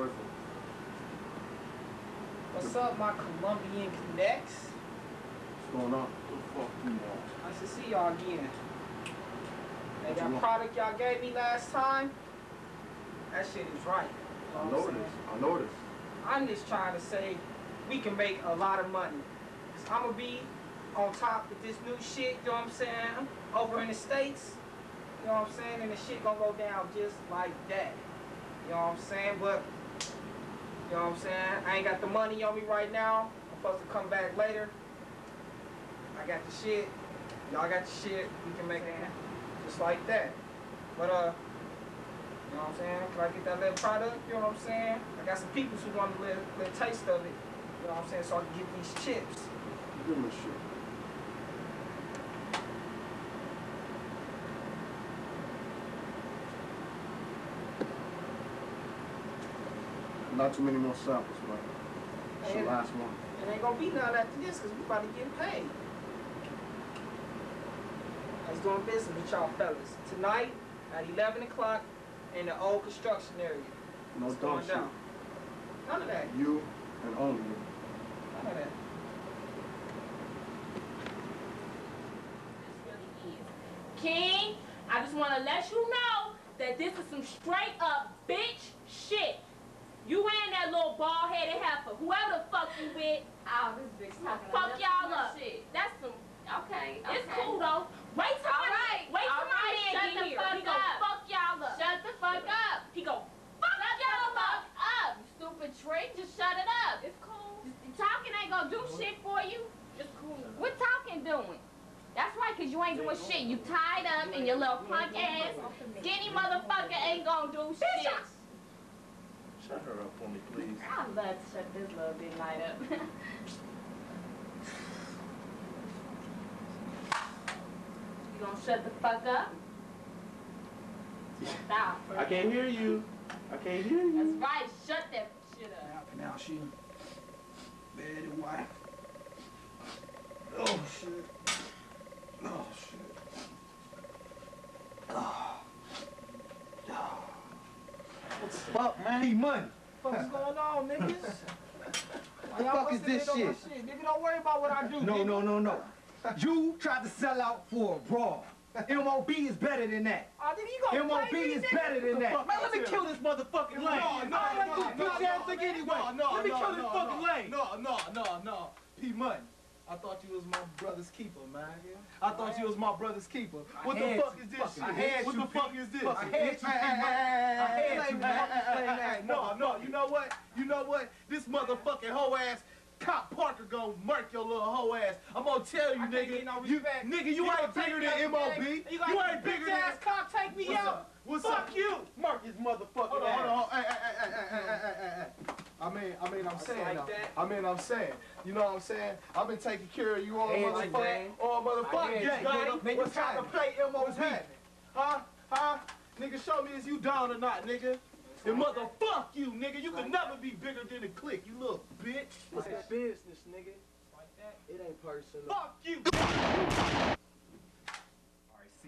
Puerto. What's up, my Colombian connects? What's going on? What the fuck you want? Nice to see y'all again. Hey, What that product y'all gave me last time, that shit is right. You I what I'm know saying? this. I know this. I'm just trying to say we can make a lot of money. Cause I'm gonna be on top with this new shit, you know what I'm saying? Over in the States, you know what I'm saying? And the shit gonna go down just like that. You know what I'm saying? But, you know what I'm saying? I ain't got the money on me right now. I'm supposed to come back later. I got the shit. Y'all got the shit. We can make it just like that. But, uh, you know what I'm saying? Can I get that little product? You know what I'm saying? I got some people who want a little, little taste of it. You know what I'm saying? So I can get these chips. Give him a shit. Not too many more samples, man. It's the last one. It ain't gonna be none after this because we about to get paid. I was doing business with y'all fellas. Tonight at 11 o'clock in the old construction area. No It's dumb going shit. down. None of that. You and only you. None of that. This really is. King, I just want to let you know that this is some straight up bitch shit. You and that little bald headed heifer, whoever the fuck you with, Oh, this bitch talking fuck y'all too up. Shit. That's some. Okay, It's cool though. Wait till All my right, wait till all my right, man shut get the here. fuck he go up. fuck y'all up. Shut the fuck up. He go fuck y'all up. fuck up. You stupid trick. Just shut it up. It's cool. Talking ain't gonna do shit for you. It's cool. What talking doing? That's right, cause you ain't doing shit. You tied up and your little punk ass skinny motherfucker ain't gonna do shit. Shut her up for me, please. Ah, I love to shut this little bit light up. you gonna shut the fuck up? Stop. I can't hear you. I can't hear you. That's you. right, shut that shit up. Now, now she bad and white. Oh shit. Oh shit. Oh. Fuck, man. Need money. What's going on, niggas? What the fuck is this shit? Nigga, don't worry about what I do. No, nigga. no, no, no. You tried to sell out for a brawl. MOB is better than that. Oh, nigga, you gonna MOB me, is nigga? better than that. Man, let me kill this motherfucking No, no, I don't like no, this no, bitch no, ass nigga anyway. No, no, Let me no, kill this no, fucking no, lane. No, no, no, no. P Money. I thought you was my brother's keeper, man. I thought you was my brother's keeper. What the fuck is this shit? What the fuck is this? I had you, I had you, No, no, you know what? You know what? This motherfucking hoe ass Cop Parker gonna murk your little hoe ass. I'm gonna tell you, nigga. You, nigga, you, you ain't bigger than MOB. You, you ain't bigger than ass cop. Take me What's out. Up? What's Fuck up? you. Mark his motherfucking ass. Hold on, hold on. Hey, hey, hey, hey, hey, hey, hey, hey. I mean, I mean, I'm It's saying, like that. I mean, I'm saying, you know what I'm saying? I've been taking care of you all Hands like motherfucking, that. all motherfucking Hands day, like nigga. that. What's trying to Nigga, play MOB? What's happening? Huh? Huh? Nigga, show me is you down or not, nigga. And motherfuck you, nigga. You can never be bigger than a click, you little bitch. It's a business, nigga. Like that. It ain't personal. Fuck you.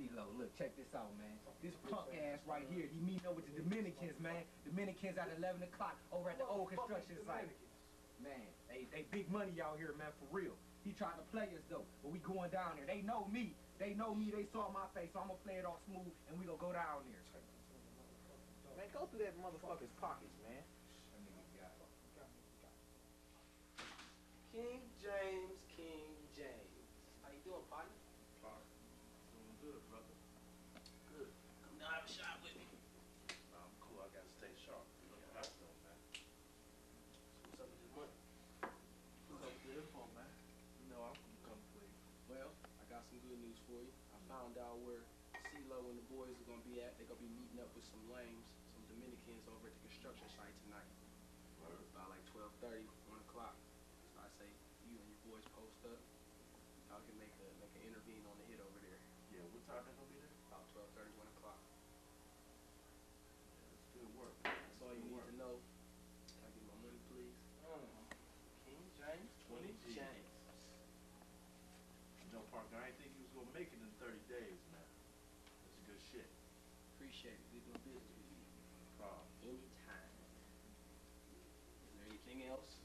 C-Lo, look, check this out, man. This punk ass right here, he meeting up with the Dominicans, man. Dominicans at 11 o'clock over at the old construction site. Man, they, they big money out here, man, for real. He trying to play us, though, but we going down there. They know me. They know me. They saw my face, so I'm going to play it all smooth, and we going to go down there. Man, go through that motherfucker's pockets, man. King James, King James. How you doing, partner? Doing good, brother. Good. Come down, have a shot with me. I'm cool. I gotta stay sharp. You know how I feel, man. What's up with this money? What's up with the info, man? You know I'm gonna come for you. Well, Good news for you. I found out where C-Lo and the boys are gonna be at. They're gonna be meeting up with some lames, some Dominicans over at the construction site tonight. About like 12:30, 1 o'clock. So I say you and your boys post up. Y'all can make a make an intervene on the hit over there. Yeah, what time they gonna be there? About 12:30, 1 o'clock. Yeah, it's good work. That's all you need to know. I didn't think he was gonna make it in 30 days, man. That's good shit. Appreciate it. Leave my business with you. Problem. Anytime. Is there anything else?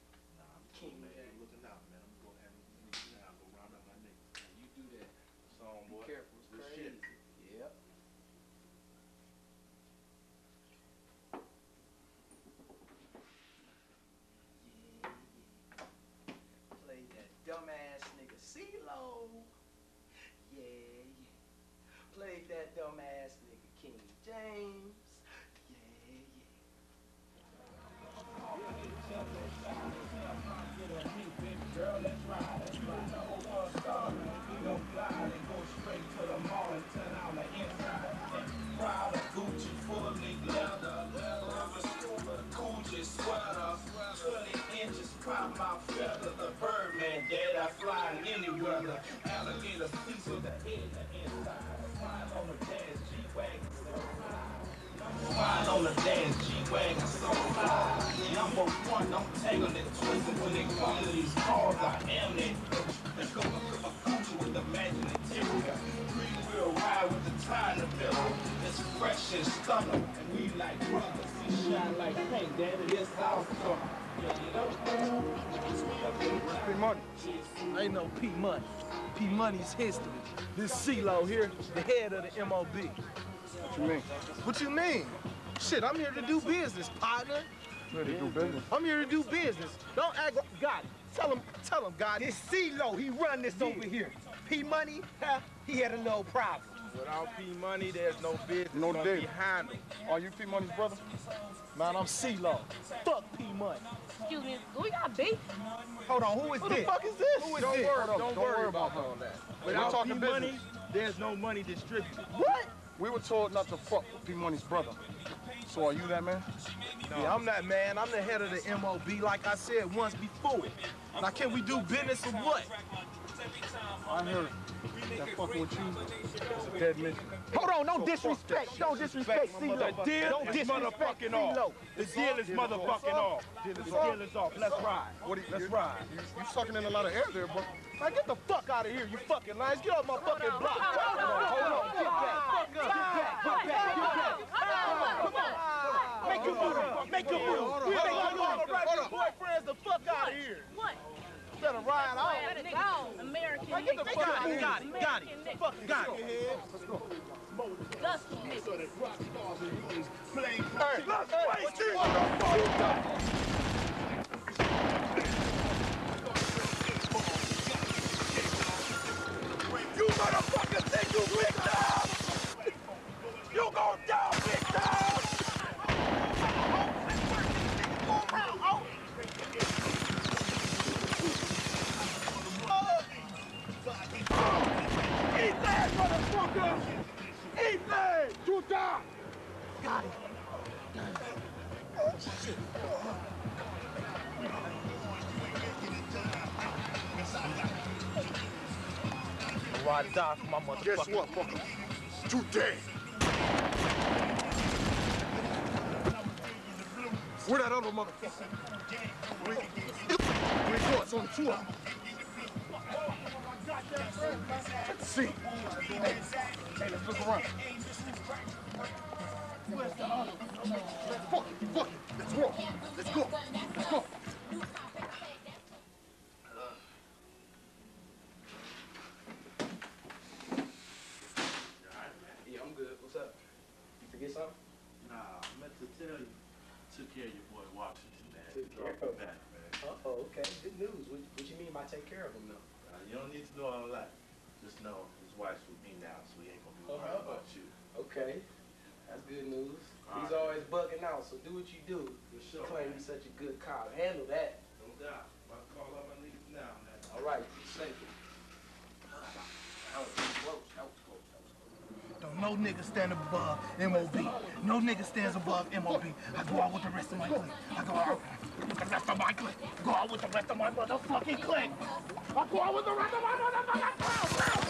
James. Flying any weather. Alligator piece with the head the inside. Flying on the dance G-Wagon so fly. On the dash G-Wagon, so fly. Number one, I'm tangled and twisted when it comes to these cars. I am it. Let's go a future with the magic interior. Three wheel ride with the time to build. It's fresh and stunning. And we like brothers. We shine like paint, daddy. House summer. P Money. Ain't no P Money. P Money's history. This C-Lo here, the head of the MOB. What you mean? What you mean? Shit, I'm here to do business, partner. Ready to do business? I'm here to do business. Don't act like God. Tell him, tell him, God. This C-Lo, he run this over here. P Money, huh, he had a little problem. Without P Money, there's no business No gonna deal. be handled. Are you P Money's brother? Man, I'm C-Lo. Fuck P Money. Excuse me, do we got beef? Hold on, who is Who this? the fuck is this? Who is don't this? worry, don't, don't worry worry about about all that. We're Without talking P business. Money, there's no money distributed. What? We were told not to fuck with P Money's brother. So are you that man? Yeah, I'm that man. I'm the head of the MOB, like I said once before. Now, can we do business or what? I heard that fucking with you is a dead mission. Hold on, don't disrespect. Don't disrespect C-Lo. The deal Don't is disrespect motherfucking C-Lo. off. The deal is motherfucking off. The deal is off. Let's ride. What you, Let's you, ride. You, you sucking in a lot of air there, bro. Man, get the fuck out of here, you fucking lions. Get off my fucking block. hold on, Hold on, get back. Get back, get back, get back. Make your move. Make your move. We make your move. All right, these boyfriends the fuck out of here. What? Of ride out. It go. American Man, get the nigga. fuck out of here. Got it, got it. Fucking got it. Dusty nigga. Hey, let's this. Or die for my motherfucker. Guess what, fucker? Dead. Where that other motherfucker? We, we go, on. Let's see. Hey, let's look around. Where's the other? Fuck it, fuck it. Let's roll. Let's go. Let's go. Yeah, I'm good. What's up? You forget something? Nah, I meant to tell you, took care of your boy Washington, man. Took care of him back, man. Uh-oh, okay. Good news. What, what you mean by take care of him, though? Uh, you don't need to know all that. Just know his wife's with me now, so he ain't gonna be worried Uh-huh. about you. Okay. That's good news. All He's right. always bugging out, so do what you do. For You sure, claim man. he's such a good cop. Handle that. No doubt. About to call up my niggas now, man. All right, be safe. That was close. That was close. That was close. Don't no nigga stand above MOB. No nigga stands above MOB. I go out with the rest of my clique. I go out with the rest of my clique. Go out with the rest of my motherfucking clique. I go out with the rest of my motherfucking